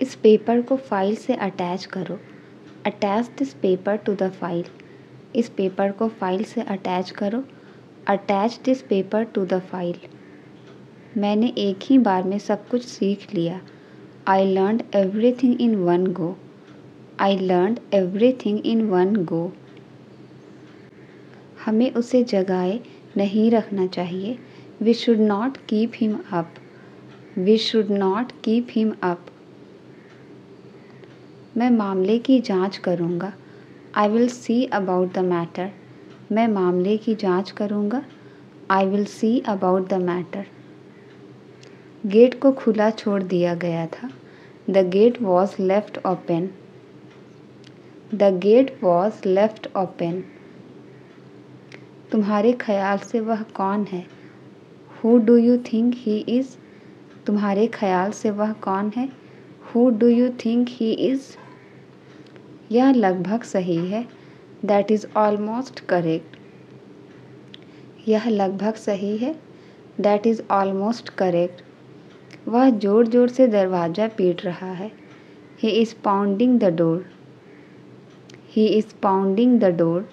इस पेपर को फ़ाइल से अटैच करो। Attach this paper to the file. इस पेपर को फ़ाइल से अटैच करो। Attach this paper to the file. मैंने एक ही बार में सब कुछ सीख लिया। I learn everything in one go I learn everything in one go हमें उसे जगाए नहीं रखना चाहिए। We should not keep him up we should not keep him up मैं मामले की जाँच करूँगा। I will see about the matter मैं मामले की जाँच करूँगा। I will see about the matter gate को खुला छोड़ दिया गया था। The gate was left open the gate was left open तुम्हारे ख्याल से वह कौन है? Who do you think he is तुम्हारे ख्याल से वह कौन है? Who do you think he is यह लगभग सही है। दैट इज़ ऑलमोस्ट करेक्ट यह लगभग सही है। दैट इज़ ऑलमोस्ट करेक्ट वह ज़ोर ज़ोर से दरवाज़ा पीट रहा है। He is pounding the door he is pounding the door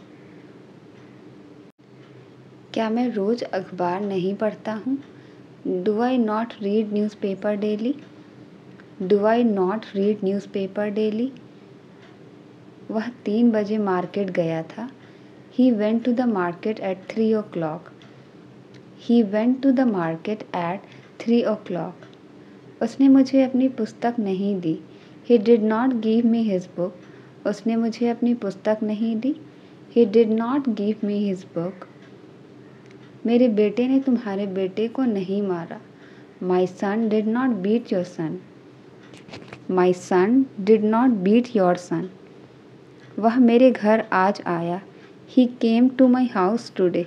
क्या मैं रोज़ अखबार नहीं पढ़ता हूँ? Do I not read newspaper daily do I not read newspaper daily वह तीन बजे मार्केट गया था। He went to the market at three o'clock he went to the market at three o'clock उसने मुझे अपनी पुस्तक नहीं दी। He did not give me his book उसने मुझे अपनी पुस्तक नहीं दी। He did not give me his book मेरे बेटे ने तुम्हारे बेटे को नहीं मारा। My son did not beat your son my son did not beat your son वह मेरे घर आज आया। He came to my house today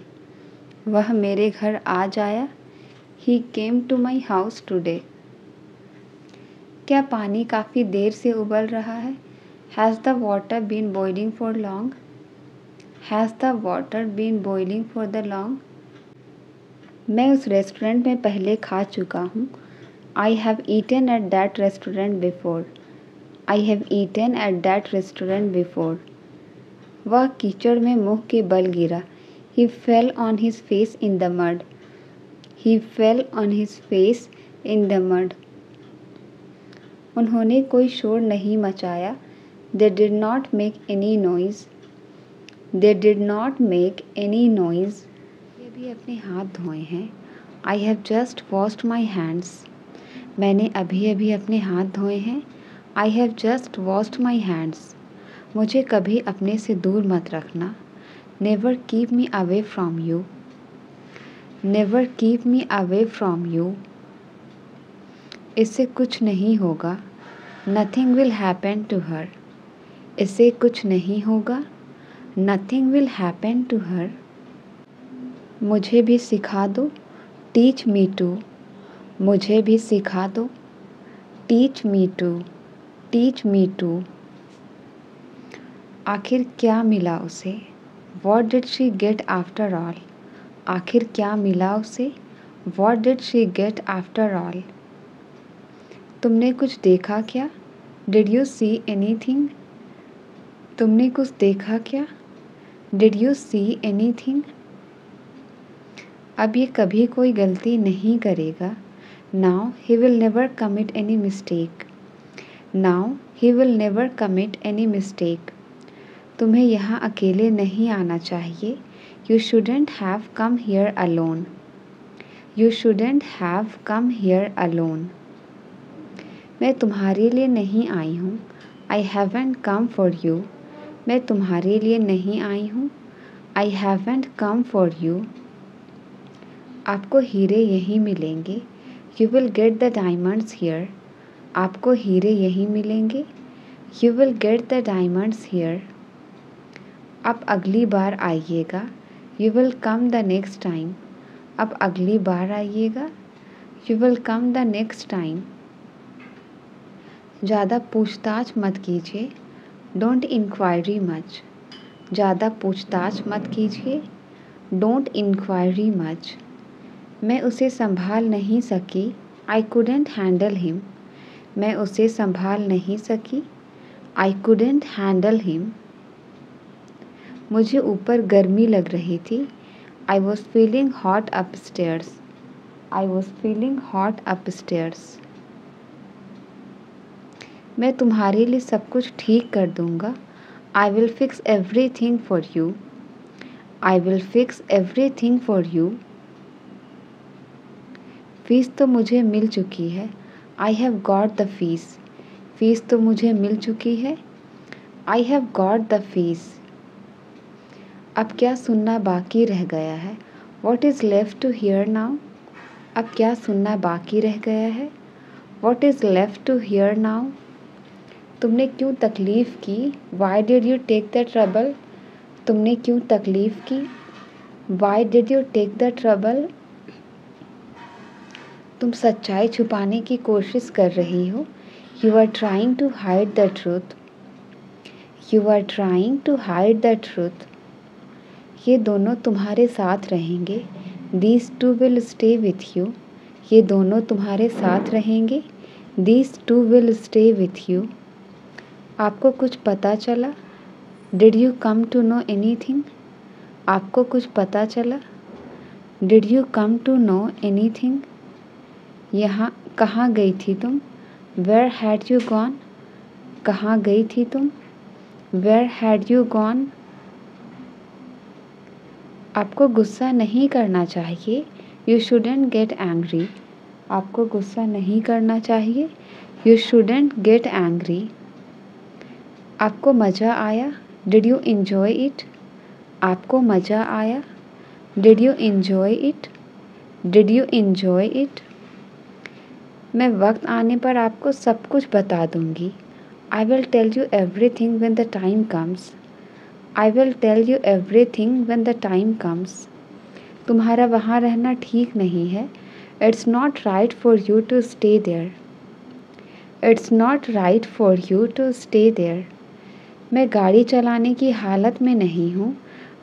वह मेरे घर आज आया। He came to my house today क्या पानी काफ़ी देर से उबल रहा है? Has the water been boiling for long has the water been boiling for the long मैं उस रेस्टोरेंट में पहले खा चुका हूँ। I have eaten at that restaurant before I have eaten at that restaurant before वह कीचड़ में मुँह के बल गिरा। He fell on his face in the mud he fell on his face in the mud उन्होंने कोई शोर नहीं मचाया। They did not make any noise they did not make any noise ये भी अपने हाथ धोए हैं। I have just washed my hands मैंने अभी अभी अपने हाथ धोए हैं। I have just washed my hands मुझे कभी अपने से दूर मत रखना। Never keep me away from you never keep me away from you इससे कुछ नहीं होगा। Nothing will happen to her इससे कुछ नहीं होगा। Nothing will happen to her मुझे भी सिखा दो। टीच मी टू मुझे भी सिखा दो। Teach me to teach me to आखिर क्या मिला उसे? What did she get after all आखिर क्या मिला उसे? What did she get after all तुमने कुछ देखा क्या? Did you see anything तुमने कुछ देखा क्या? Did you see anything अब ये कभी कोई गलती नहीं करेगा। Now he will never commit any mistake now he will never commit any mistake तुम्हें यहाँ अकेले नहीं आना चाहिए। You shouldn't have come here alone you shouldn't have come here alone मैं तुम्हारे लिए नहीं आई हूँ। I haven't come for you मैं तुम्हारे लिए नहीं आई हूँ। I haven't come for you आपको हीरे यहीं मिलेंगे। You will get the diamonds here आपको हीरे यहीं मिलेंगे। You will get the diamonds here अब अगली बार आइएगा। You will come the next time अब अगली बार आइएगा। You will come the next time ज़्यादा पूछताछ मत कीजिए। डोंट इंक्वायरी मच ज़्यादा पूछताछ मत कीजिए। डोंट इंक्वायरी मच मैं उसे संभाल नहीं सकी। आई कूडेंट हैंडल हिम मैं उसे संभाल नहीं सकी। आई कुडेंट हैंडल हिम मुझे ऊपर गर्मी लग रही थी। I was feeling hot upstairs I was feeling hot upstairs मैं तुम्हारे लिए सब कुछ ठीक कर दूँगा। I will fix everything for you I will fix everything for you fees तो मुझे मिल चुकी है। I have got the fees fees तो मुझे मिल चुकी है। I have got the fees अब क्या सुनना बाकी रह गया है? What is left to hear now अब क्या सुनना बाकी रह गया है? What is left to hear now तुमने क्यों तकलीफ़ की? Why did you take the trouble तुमने क्यों तकलीफ़ की? Why did you take the trouble तुम सच्चाई छुपाने की कोशिश कर रही हो। You are trying to hide the truth you are trying to hide the truth ये दोनों तुम्हारे साथ रहेंगे। These two will stay with you ये दोनों तुम्हारे साथ रहेंगे। These two will stay with you आपको कुछ पता चला? Did you come to know anything आपको कुछ पता चला? Did you come to know anything यहाँ कहाँ गई थी तुम? वेयर हैड यू गॉन कहाँ गई थी तुम? वेयर हैड यू गॉन आपको गुस्सा नहीं करना चाहिए। यू शुडेंट गेट एंग्री आपको गुस्सा नहीं करना चाहिए। यू शुडेंट गेट एंग्री आपको मज़ा आया? डिड यू इन्जॉय इट आपको मज़ा आया? Did you enjoy it did you enjoy it मैं वक्त आने पर आपको सब कुछ बता दूँगी। I will tell you everything when the time comes I will tell you everything when the time comes तुम्हारा वहाँ रहना ठीक नहीं है। It's not right for you to stay there it's not right for you to stay there मैं गाड़ी चलाने की हालत में नहीं हूँ।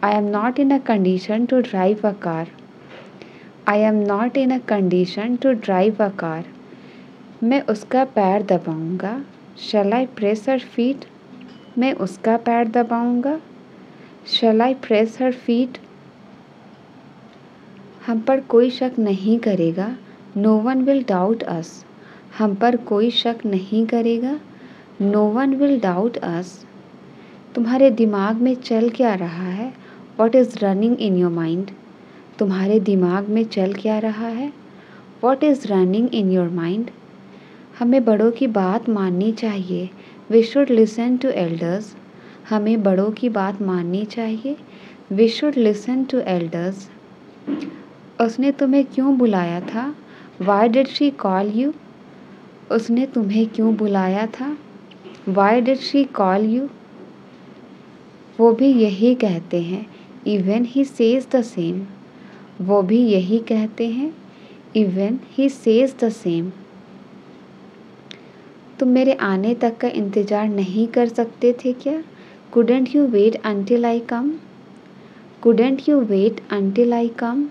I am not in a condition to drive a car I am not in a condition to drive a car मैं उसका पैर दबाऊँगा। शल आई प्रेस हर फीट मैं उसका पैर दबाऊँगा। शल आई प्रेस हर फीट हम पर कोई शक नहीं करेगा। No one will doubt us हम पर कोई शक नहीं करेगा। No one will doubt us तुम्हारे दिमाग में चल क्या रहा है? What is running in your mind तुम्हारे दिमाग में चल क्या रहा है? What is running in your mind हमें बड़ों की बात माननी चाहिए। We should listen to elders हमें बड़ों की बात माननी चाहिए। We should listen to elders उसने तुम्हें क्यों बुलाया था? Why did she call you उसने तुम्हें क्यों बुलाया था? Why did she call you वो भी यही कहते हैं। Even he says the same वो भी यही कहते हैं। Even he says the same तुम मेरे आने तक का इंतज़ार नहीं कर सकते थे क्या? Couldn't you wait until I come couldn't you wait until I come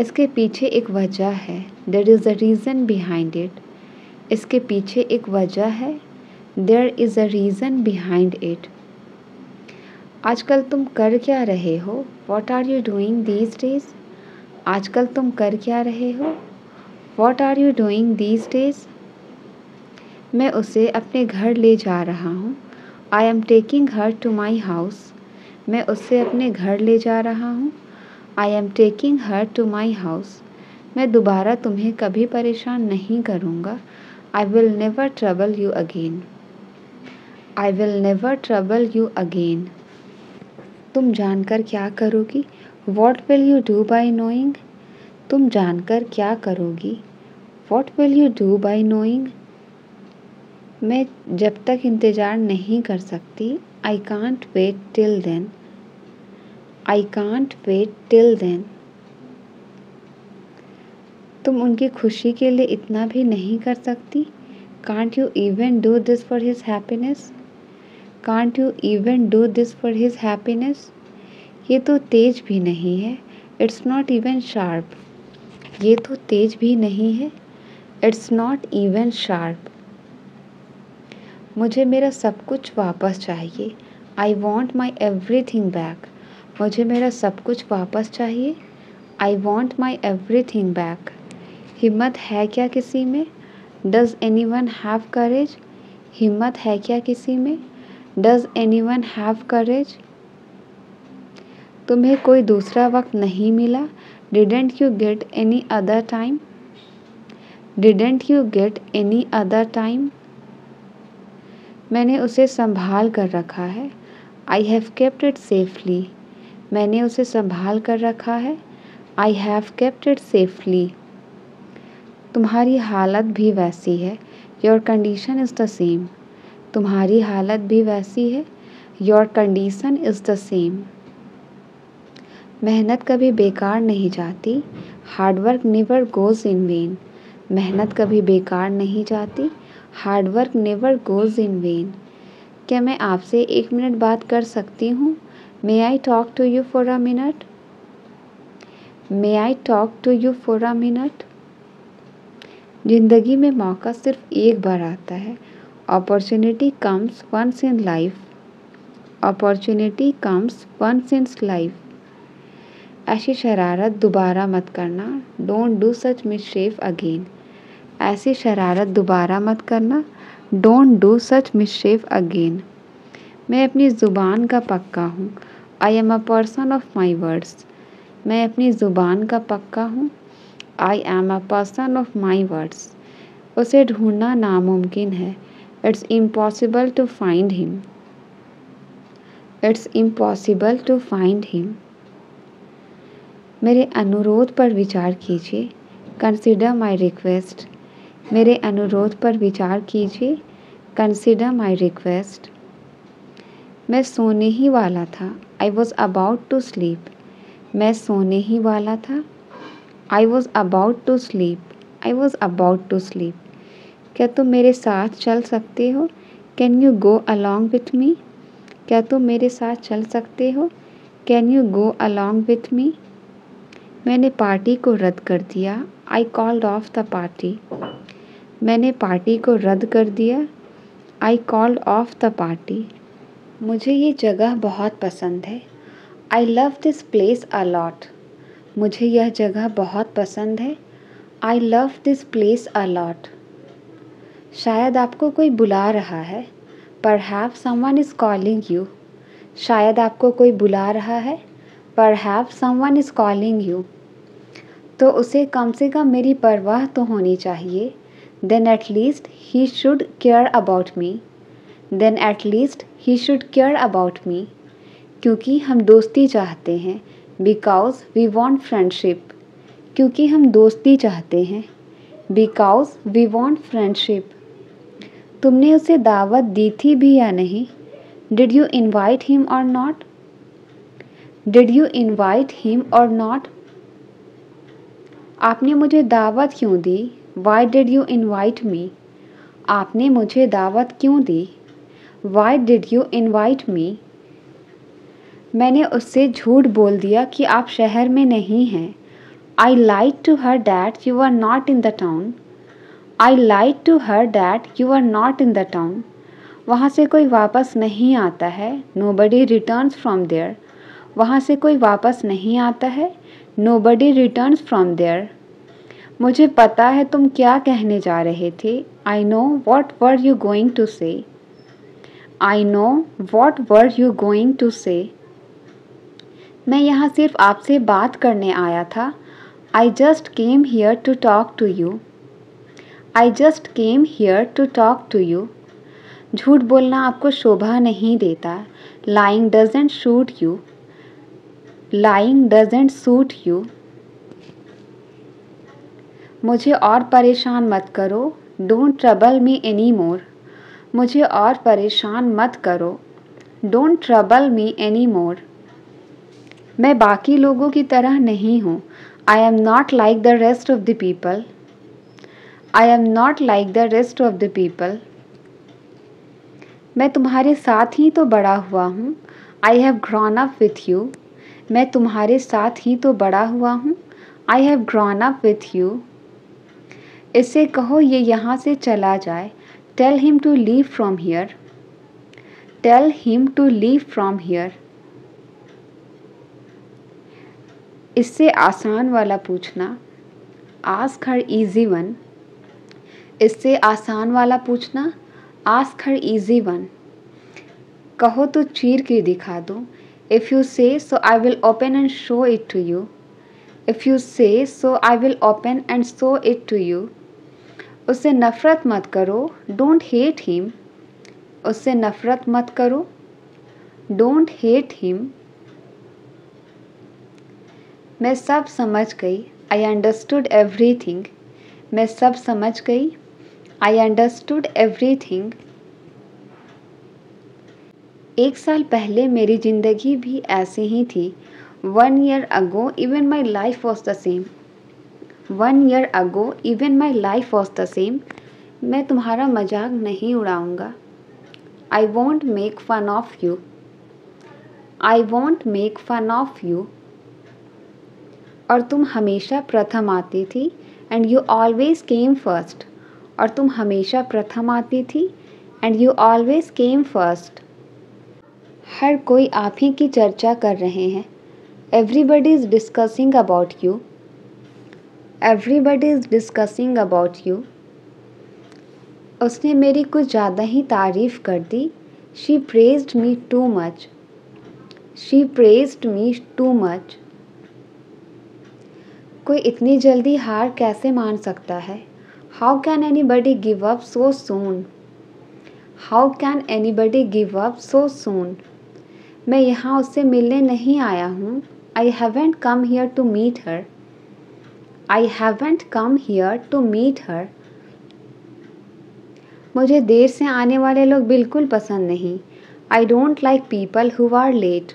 इसके पीछे एक वजह है। There is a reason behind it इसके पीछे एक वजह है। There is a reason behind it आजकल तुम कर क्या रहे हो? What are you doing these days आजकल तुम कर क्या रहे हो? What are you doing these days मैं उसे अपने घर ले जा रहा हूँ। I am taking her to my house मैं उससे अपने घर ले जा रहा हूँ। I am taking her to my house मैं दोबारा तुम्हें कभी परेशान नहीं करूँगा। I will never trouble you again I will never trouble you again तुम जानकर क्या करोगी? What will you do by knowing तुम जानकर क्या करोगी? What will you do by knowing मैं जब तक इंतज़ार नहीं कर सकती I can't wait till then I can't wait till then तुम उनकी खुशी के लिए इतना भी नहीं कर सकती? Can't you even do this for his happiness can't you even do this for his happiness ये तो तेज भी नहीं है। इट्स नॉट इवन शार्प ये तो तेज भी नहीं है। इट्स नॉट इवन शार्प मुझे मेरा सब कुछ वापस चाहिए। I want my everything back मुझे मेरा सब कुछ वापस चाहिए। I want my everything back हिम्मत है क्या किसी में? Does anyone have courage हिम्मत है क्या किसी में? Does anyone have courage तुम्हें कोई दूसरा वक्त नहीं मिला। Didn't you get any other time didn't you get any other time मैंने उसे संभाल कर रखा है। I have kept it safely मैंने उसे संभाल कर रखा है। I have kept it safely तुम्हारी हालत भी वैसी है। Your condition is the same तुम्हारी हालत भी वैसी है। Your condition is the same मेहनत कभी बेकार नहीं जाती। Hard work never goes in vain मेहनत कभी बेकार नहीं जाती। Hard work never goes in vain क्या मैं आपसे एक मिनट बात कर सकती हूँ? May I talk to you for a minute may I talk to you for a minute ज़िंदगी में मौका सिर्फ़ एक बार आता है। Opportunity comes once in life opportunity comes once in life ऐसी शरारत दोबारा मत करना। Don't do such mischief again ऐसी शरारत दोबारा मत करना। Don't do such mischief again मैं अपनी ज़ुबान का पक्का हूँ। I am a person of my words मैं अपनी ज़ुबान का पक्का हूँ। I am a person of my words उसे ढूंढना नामुमकिन है। It's impossible to find him it's impossible to find him मेरे अनुरोध पर विचार कीजिए। कंसिडर माई रिक्वेस्ट मेरे अनुरोध पर विचार कीजिए। कंसिडर माई रिक्वेस्ट मैं सोने ही वाला था। I was about to sleep मैं सोने ही वाला था। I was about to sleep I was about to sleep क्या तुम मेरे साथ चल सकते हो? Can you go along with me क्या तुम मेरे साथ चल सकते हो? Can you go along with me मैंने पार्टी को रद्द कर दिया। I called off the party मैंने पार्टी को रद्द कर दिया। I called off the party मुझे ये जगह बहुत पसंद है। I love this place a lot मुझे यह जगह बहुत पसंद है। I love this place a lot शायद आपको कोई बुला रहा है। Perhaps someone is calling you शायद आपको कोई बुला रहा है। Perhaps someone is calling you तो उसे कम से कम मेरी परवाह तो होनी चाहिए। Then at least he should care about me then at least he should care about me क्योंकि हम दोस्ती चाहते हैं बिकॉज़ वी वॉन्ट फ्रेंडशिप क्योंकि हम दोस्ती चाहते हैं बिकॉज़ वी वॉन्ट फ्रेंडशिप तुमने उसे दावत दी थी भी या नहीं? Did you invite him or not did you invite him or not आपने मुझे दावत क्यों दी? Why did you invite me आपने मुझे दावत क्यों दी? Why did you invite me मैंने उससे झूठ बोल दिया कि आप शहर में नहीं हैं। I like to hear that you are not in the town I like to hear that you are not in the town वहाँ से कोई वापस नहीं आता है। Nobody return from there वहाँ से कोई वापस नहीं आता है। Nobody return from there मुझे पता है तुम क्या कहने जा रहे थे। I know what were you going to say I know what were you going to say मैं यहाँ सिर्फ़ आपसे बात करने आया था। I just came here to talk to you I just came here to talk to you झूठ बोलना आपको शोभा नहीं देता। Lying doesn't suit you lying doesn't suit you मुझे और परेशान मत करो, don't trouble me any more मुझे और परेशान मत करो, don't trouble me any more मैं बाकी लोगों की तरह नहीं हूँ। I am not like the rest of the people I am not like the rest of the people मैं तुम्हारे साथ ही तो बड़ा हुआ हूँ। I have grown up with you मैं तुम्हारे साथ ही तो बड़ा हुआ हूँ। I have grown up with you इससे कहो, ये यहाँ से चला जाए। Tell him to leave from here tell him to leave from here इससे आसान वाला पूछना आस्क हर इजी वन इससे आसान वाला पूछना आस्क हर इजी वन कहो तो चीर के दिखा दो। If you say so I will open and show it to you if you say so I will open and show it to you उससे नफ़रत मत करो। डोंट हेट हिम उससे नफ़रत मत करो। डोंट हेट हिम मैं सब समझ गई। आई अंडरस्टूड एवरी थिंग मैं सब समझ गई। आई अंडरस्टूड एवरी थिंग एक साल पहले मेरी ज़िंदगी भी ऐसी ही थी। One year ago even my life was the same one year ago even my life was the same मैं तुम्हारा मज़ाक नहीं उड़ाऊँगा। I won't make fun of you I won't make fun of you और तुम हमेशा प्रथम आती थी and you always came first और तुम हमेशा प्रथम आती थी and you always came first हर कोई आप ही की चर्चा कर रहे हैं। Everybody is discussing about you everybody is discussing about you उसने मेरी कुछ ज़्यादा ही तारीफ़ कर दी। She praised me too much she praised me too much कोई इतनी जल्दी हार कैसे मान सकता है? How can anybody give up so soon how can anybody give up so soon मैं यहाँ उससे मिलने नहीं आया हूँ। I haven't come here to meet her I haven't come here to meet her मुझे देर से आने वाले लोग बिल्कुल पसंद नहीं। I don't like people who are late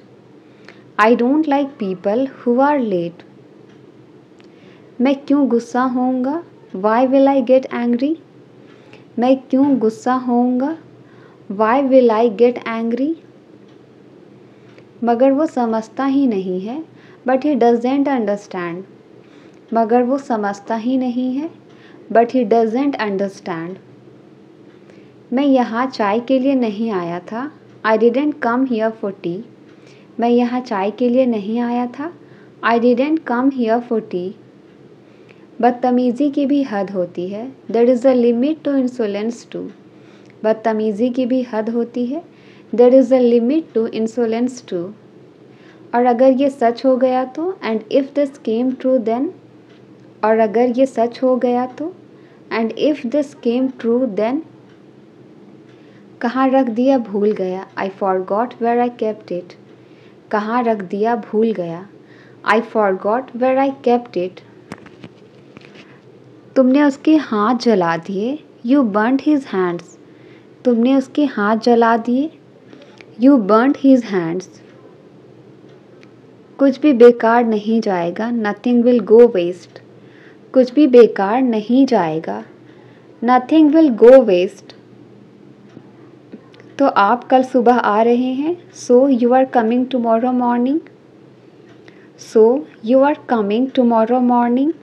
I don't like people who are late मैं क्यों गुस्सा होऊँगा? Why will I get angry मैं क्यों गुस्सा होऊँगा? Why will I get angry मगर वो समझता ही नहीं है बट ही डजेंट अंडरस्टैंड मगर वो समझता ही नहीं है बट ही डजेंट अंडरस्टैंड मैं यहाँ चाय के लिए नहीं आया था। I didn't come here for tea मैं यहाँ चाय के लिए नहीं आया था। I didn't come here for tea बदतमीज़ी की भी हद होती है। There is a limit to insolence too बदतमीज़ी की भी हद होती है। There is a limit to insolence too और अगर ये सच हो गया तो and if this came true then और अगर ये सच हो गया तो? And if this came true then कहाँ रख दिया भूल गया? I forgot where I kept it कहाँ रख दिया भूल गया? I forgot where I kept it तुमने उसके हाथ जला दिए? यू बर्न हिज हैंड्स तुमने उसके हाथ जला दिए? यू बर्न हिज हैंड्स कुछ भी बेकार नहीं जाएगा. नथिंग विल गो वेस्ट कुछ भी बेकार नहीं जाएगा। नथिंग विल गो वेस्ट तो आप कल सुबह आ रहे हैं। So you are coming tomorrow morning so you are coming tomorrow morning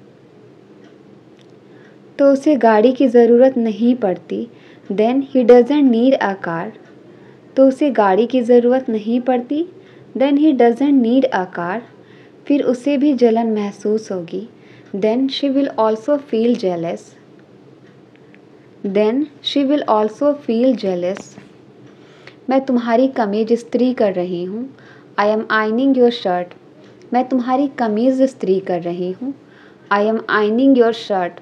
तो उसे गाड़ी की ज़रूरत नहीं पड़ती। Then he doesn't need a car तो उसे गाड़ी की ज़रूरत नहीं पड़ती। Then he doesn't need a car फिर उसे भी जलन महसूस होगी। Then she will also feel jealous then she will also feel jealous मैं तुम्हारी कमीज इस्त्री कर रही हूँ। I am ironing your shirt मैं तुम्हारी कमीज़ इस्त्री कर रही हूँ। I am ironing your shirt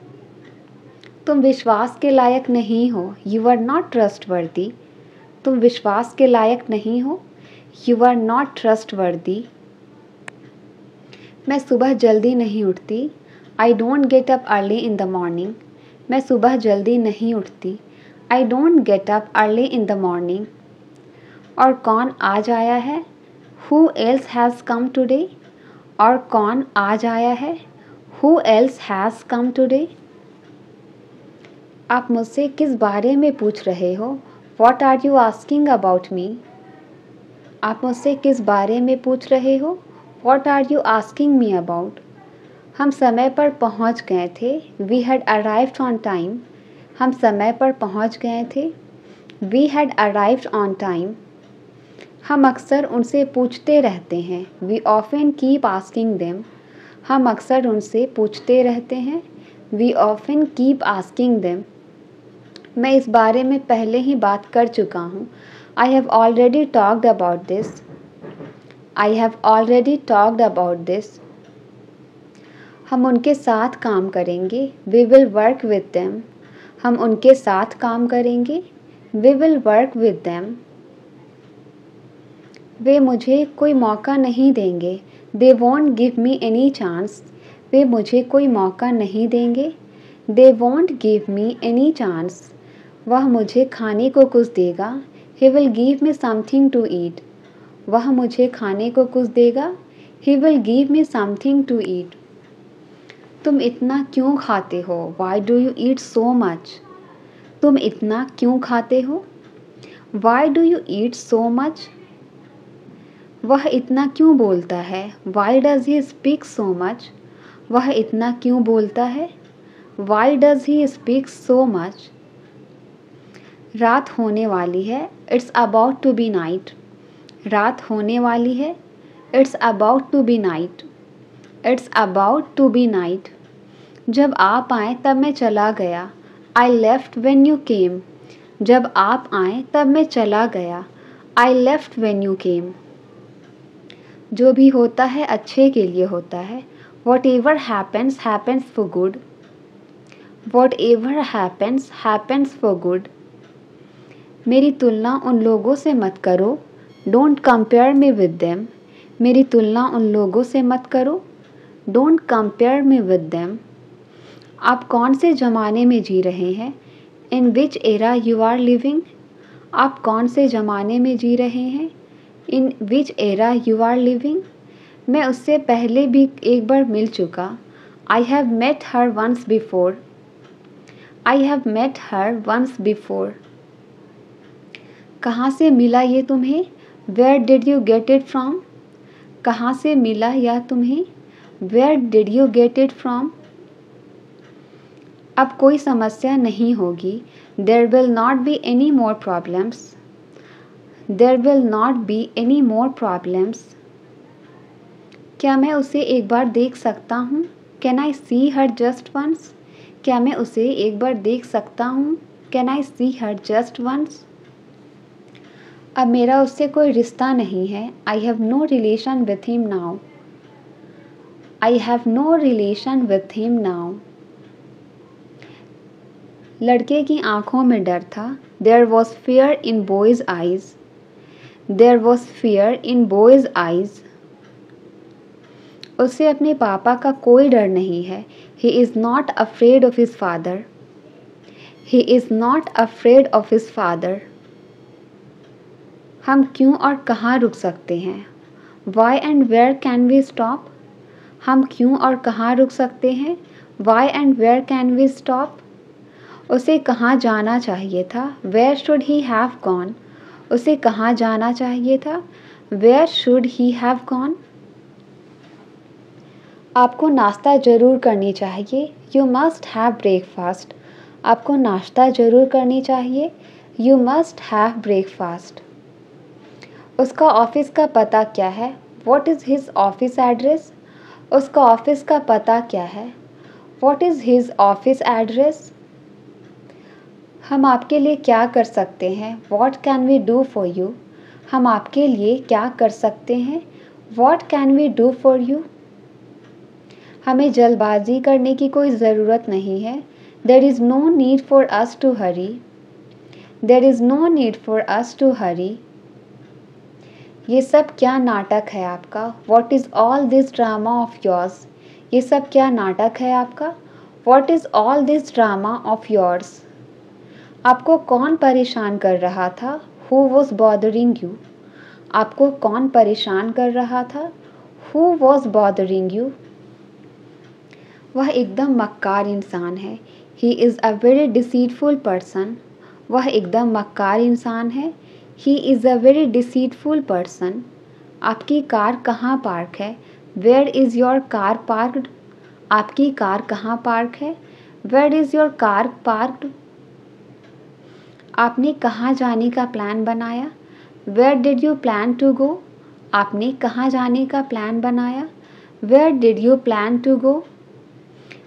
तुम विश्वास के लायक नहीं हो। यू आर नॉट ट्रस्ट वर्दी तुम विश्वास के लायक नहीं हो। यू आर नॉट ट्रस्ट वर्दी मैं सुबह जल्दी नहीं उठती। I don't get up early in the morning मैं सुबह जल्दी नहीं उठती। I don't get up early in the morning और कौन आज आया है? Who else has come today और कौन आज आया है? Who else has come today आप मुझसे किस बारे में पूछ रहे हो? What are you asking about me आप मुझसे किस बारे में पूछ रहे हो? What are you asking me about हम समय पर पहुँच गए थे। We had arrived on time हम समय पर पहुँच गए थे। We had arrived on time हम अक्सर उनसे पूछते रहते हैं। We often keep asking them हम अक्सर उनसे पूछते रहते हैं। We often keep asking them मैं इस बारे में पहले ही बात कर चुका हूँ। I have already talked about this I have already talked about this हम उनके साथ काम करेंगे। We will work with them हम उनके साथ काम करेंगे। We will work with them वे मुझे कोई मौका नहीं देंगे। They won't give me any chance वे मुझे कोई मौका नहीं देंगे। They won't give me any chance वह मुझे खाने को कुछ देगा। He will give me something to eat वह मुझे खाने को कुछ देगा। He will give me something to eat तुम इतना क्यों खाते हो? Why do you eat so much तुम इतना क्यों खाते हो? Why do you eat so much वह इतना क्यों बोलता है? Why does he speak so much वह इतना क्यों बोलता है? Why does he speak so much रात होने वाली है। It's about to be night रात होने वाली है। It's about to be night it's about to be night जब आप आए, तब मैं चला गया। I left when you came जब आप आए, तब मैं चला गया। I left when you came जो भी होता है, अच्छे के लिए होता है। Whatever happens happens for good whatever happens happens for good मेरी तुलना उन लोगों से मत करो। Don't compare me with them मेरी तुलना उन लोगों से मत करो। Don't compare me with them आप कौन से ज़माने में जी रहे हैं? In which era you are living आप कौन से ज़माने में जी रहे हैं? In which era you are living मैं उससे पहले भी एक बार मिल चुका। I have met her once before I have met her once before कहाँ से मिला ये तुम्हें? Where did you get it from कहाँ से मिला यह तुम्हें? Where did you get it from अब कोई समस्या नहीं होगी। There will not be any more problems there will not be any more problems क्या मैं उसे एक बार देख सकता हूँ? Can I see her just once क्या मैं उसे एक बार देख सकता हूँ? Can I see her just once अब मेरा उससे कोई रिश्ता नहीं है। I have no relation with him now I have no relation with him now लड़के की आँखों में डर था। There was fear in boys eyes there was fear in boys eyes उसे अपने पापा का कोई डर नहीं है। He is not afraid of his father he is not afraid of his father हम क्यों और कहाँ रुक सकते हैं? Why and where can we stop हम क्यों और कहाँ रुक सकते हैं? Why and where can we stop उसे कहाँ जाना चाहिए था? Where should he have gone उसे कहाँ जाना चाहिए था? Where should he have gone आपको नाश्ता ज़रूर करनी चाहिए। यू मस्ट हैव ब्रेकफास्ट आपको नाश्ता ज़रूर करनी चाहिए। यू मस्ट हैव ब्रेकफास्ट उसका ऑफ़िस का पता क्या है? What is his office address उसका ऑफ़िस का पता क्या है? What is his office address हम आपके लिए क्या कर सकते हैं? What can we do for you हम आपके लिए क्या कर सकते हैं? What can we do for you हमें जल्दबाजी करने की कोई ज़रूरत नहीं है। There is no need for us to hurry there is no need for us to hurry ये सब क्या नाटक है आपका? What is all this drama of yours ये सब क्या नाटक है आपका? What is all this drama of yours आपको कौन परेशान कर रहा था? हु वॉज़ बॉदरिंग यू आपको कौन परेशान कर रहा था? हु वॉज़ बॉदरिंग यू वह एकदम मक्कार इंसान है। He is a very deceitful person वह एकदम मक्कार इंसान है। He is a very deceitful person आपकी कार कहाँ पार्क है? Where is your car parked आपकी कार कहाँ पार्क है? Where is your car parked आपने कहाँ जाने का प्लान बनाया? Where did you plan to go आपने कहाँ जाने का प्लान बनाया? Where did you plan to go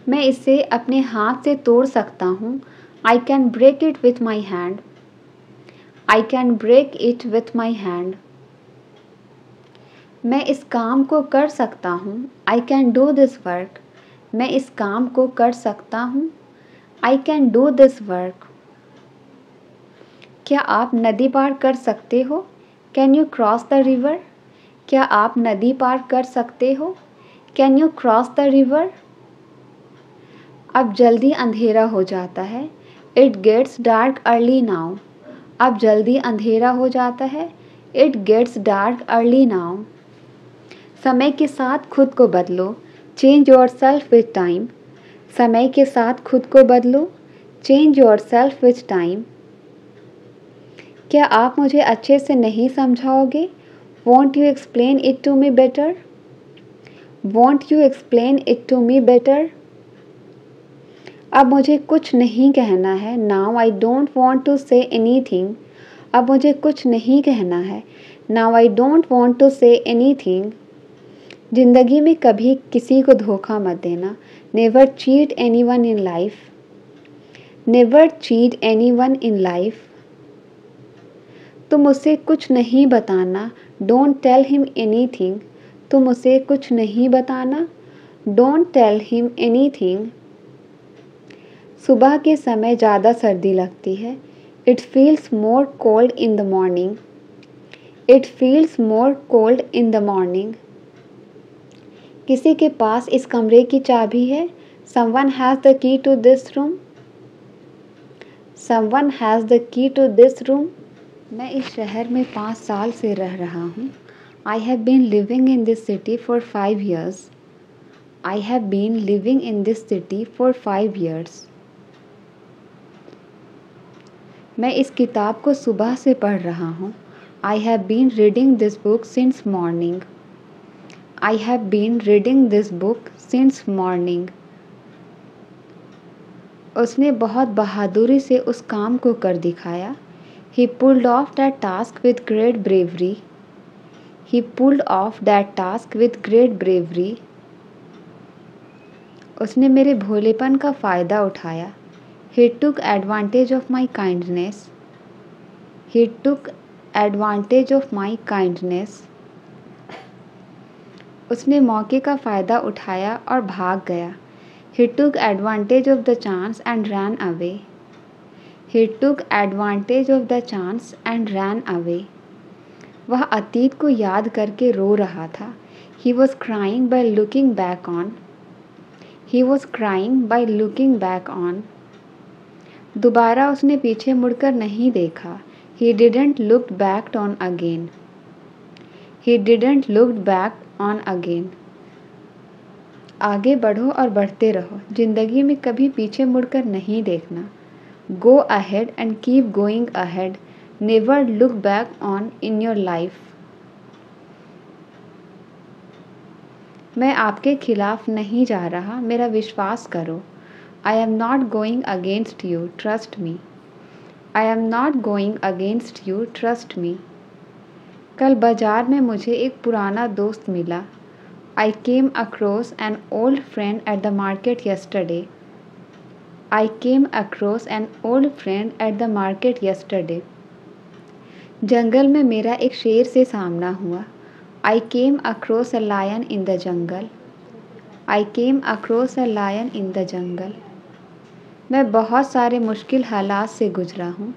मैं इसे अपने हाथ से तोड़ सकता हूँ। I can break it with my hand I can break it with my hand मैं इस काम को कर सकता हूँ। I can do this work मैं इस काम को कर सकता हूँ। I can do this work क्या आप नदी पार कर सकते हो? Can you cross the river क्या आप नदी पार कर सकते हो? Can you cross the river अब जल्दी अंधेरा हो जाता है। It gets dark early now अब जल्दी अंधेरा हो जाता है। It gets dark early now समय के साथ खुद को बदलो। Change yourself with time समय के साथ खुद को बदलो। Change yourself with time क्या आप मुझे अच्छे से नहीं समझाओगे? Won't you explain it to me better won't you explain it to me better अब मुझे कुछ नहीं कहना है। Now I don't want to say anything अब मुझे कुछ नहीं कहना है। Now I don't want to say anything ज़िंदगी में कभी किसी को धोखा मत देना। Never cheat anyone in life never cheat anyone in life तुम उसे कुछ नहीं बताना। Don't tell him anything तुम उसे कुछ नहीं बताना। Don't tell him anything सुबह के समय ज़्यादा सर्दी लगती है। It feels more cold in the morning it feels more cold in the morning किसी के पास इस कमरे की चाबी है? Someone has the key to this room someone has the key to this room मैं इस शहर में पाँच साल से रह रहा हूँ। I have been living in this city for five years I have been living in this city for five years मैं इस किताब को सुबह से पढ़ रहा हूँ। I have been reading this book since morning I have been reading this book since morning उसने बहुत बहादुरी से उस काम को कर दिखाया। He pulled off that task with great bravery he pulled off that task with great bravery उसने मेरे भोलेपन का फ़ायदा उठाया। He took advantage of my kindness. He took advantage of my kindness. उसने मौके का फ़ायदा उठाया और भाग गया He took advantage of the chance and ran away. He took advantage of the chance and ran away. वह अतीत को याद करके रो रहा था He was crying by looking back on. He was crying by looking back on. दोबारा उसने पीछे मुड़कर नहीं देखा। He didn't look back on again he didn't look back on again आगे बढ़ो और बढ़ते रहो। ज़िंदगी में कभी पीछे मुड़कर नहीं देखना। Go ahead and keep going ahead never look back on in your life मैं आपके खिलाफ नहीं जा रहा। मेरा विश्वास करो। I am not going against you, trust me. I am not going against you, trust me. कल बाज़ार में मुझे एक पुराना दोस्त मिला I came across an old friend at the market yesterday. I came across an old friend at the market yesterday. जंगल में मेरा एक शेर से सामना हुआ I came across a lion in the jungle I came across a lion in the jungle मैं बहुत सारे मुश्किल हालात से गुज़रा हूँ।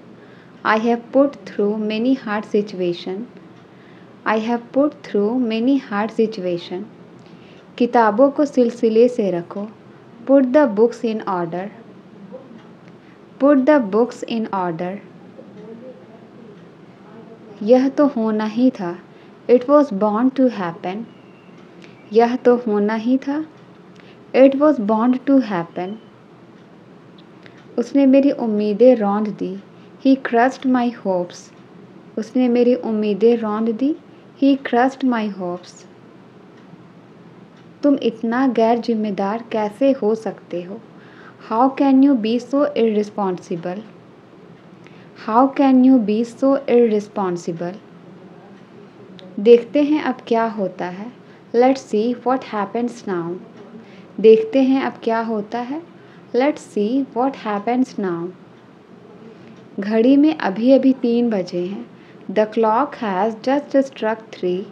I have put through many hard situation I have put through many hard situation किताबों को सिलसिले से रखो। Put the books in order put the books in order यह तो होना ही था। It was bound to happen यह तो होना ही था। It was bound to happen उसने मेरी उम्मीदें रौंद दी। ही क्रस्ट माई होप्स उसने मेरी उम्मीदें रौंद दी। ही क्रस्ट माई होप्स तुम इतना गैर जिम्मेदार कैसे हो सकते हो? How can you be so irresponsible how can you be so irresponsible देखते हैं अब क्या होता है। Let's see what happens now देखते हैं अब क्या होता है। Let's see what happens now घड़ी में अभी अभी तीन बजे हैं। The clock has just struck three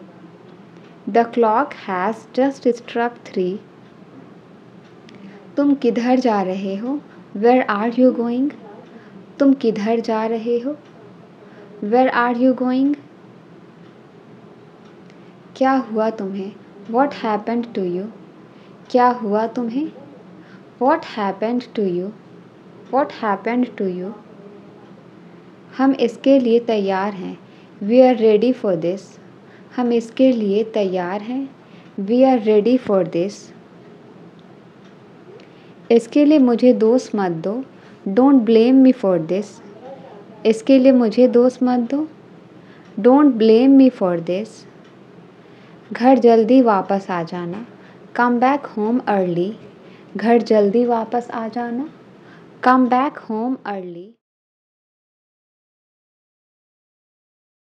the clock has just struck three तुम किधर जा रहे हो? वेर आर यू गोइंग तुम किधर जा रहे हो? वेर आर यू गोइंग क्या हुआ तुम्हें? वॉट हैपेंड टू यू क्या हुआ तुम्हें? What happened to you what happened to you हम इसके लिए तैयार हैं। We are ready for this हम इसके लिए तैयार हैं। We are ready for this इसके लिए मुझे दोस्त मत दो। Don't blame me for this इसके लिए मुझे दोस्त मत दो। Don't blame me for this घर जल्दी वापस आ जाना। कम बैक होम अर्ली घर जल्दी वापस आ जाना। Come back home early